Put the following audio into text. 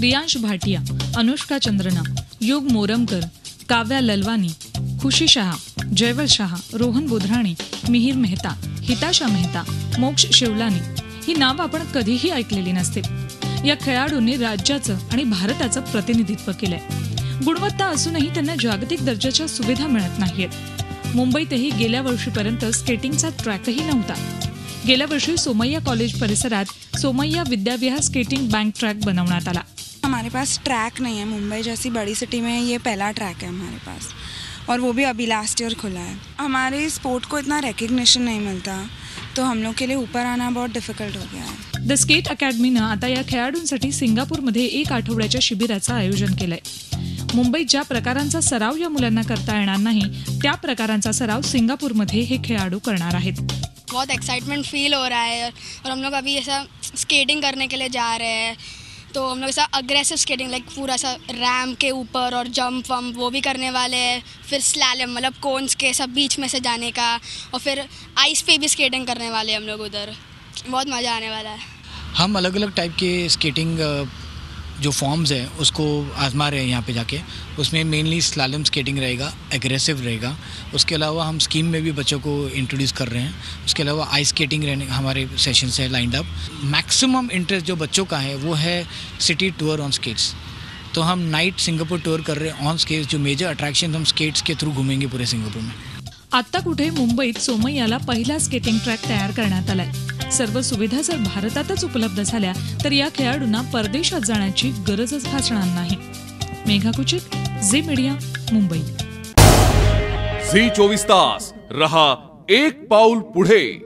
रियांश भाटिया अनुष्का चंद्रना युग मोरमकर काव्या ललवानी खुशी शहा जयवल शहा रोहन बोधराणे मिहीर मेहता हिताशा मेहता मोक्ष शिवलानी ही नावं आपण कधीही ऐकलेली नसते या खेळाडूंनी राज्याचं आणि भारताचं प्रतिनिधित्व केलंय. गुणवत्ता असूनही त्यांना जागतिक दर्जाच्या सुविधा मिळत नाहीयेत. मुंबईतही गेल्या वर्षीपर्यंत स्केटिंगचा ट्रॅकही नव्हता. गेल्या वर्षी सोमय्या कॉलेज परिसरात Somaiya Vidyavihar skating bank track बनवण्यात आला. हमारे पास ट्रैक नहीं है। मुंबई जैसी बड़ी सिटी में ये पहला ट्रैक है हमारे पास। और वो भी अभी लास्ट ईयर खुला है। हमारे स्पोर्ट को इतना रिकग्निशन नहीं मिलता। तो हम लोग के लिए ऊपर आना बहुत डिफ़िकल्ट हो गया है। द स्केट अकॅडमीनं आता या खेळाडूंसाठी सिंगापूरमध्ये एक आठवड्याच्या शिबिराचं आयोजन केलंय. मुंबईत ज्या प्रकारांचा सराव या मुलांना करता येणार नाही त्या प्रकारांचा सराव सिंगापूरमध्ये हे खेळाडू करणार आहेत. बहुत एक्साइटमेंट फील हो रहा है और हम लोग अभी ऐसा स्केटिंग करने के लिए जा रहे हैं। तो हम लोग ऐसा अग्रेसिव स्केटिंग लाइक पूरा सा रैम के ऊपर और जंप वम्प वो भी करने वाले हैं। फिर स्लैलम मतलब कोन्स के सब बीच में से जाने का। और फिर आइस पे भी स्केटिंग करने वाले हम लोग उधर। बहुत मज़ा आने वाला है। हम अलग अलग टाइप के स्केटिंग जो फॉर्म्स हैं, उसको आजमा रहे हैं यहाँ पे जाके। उसमें मेनली स्लालम स्केटिंग रहेगा एग्रेसिव रहेगा। उसके अलावा हम स्कीम में भी बच्चों को इंट्रोड्यूस कर रहे हैं। उसके अलावा आइस स्केटिंग रहने, हमारे सेशन से लाइंड अप मैक्सिमम इंटरेस्ट जो बच्चों का है, वो है सिटी टूर ऑन स्केट्स तो हम नाइट सिंगापुर टूर कर रहे हैं ऑन स्केट्स जो मेजर अट्रैक्शन हम स्केट्स के थ्रू घूमेंगे पूरे सिंगापुर में। आत्ता कुठे मुंबईत सोमय्याला पहिला स्केटिंग ट्रॅक तयार करण्यात आलाय। सर्व सुविधा जर भारतातच उपलब्ध झाल्या तर या खेळाडूंना परदेशात जाण्याची गरजच भासणार नाही. मेघा कुचित झी मीडिया मुंबई. झी चोवीस तास रहा एक पाऊल पुढे.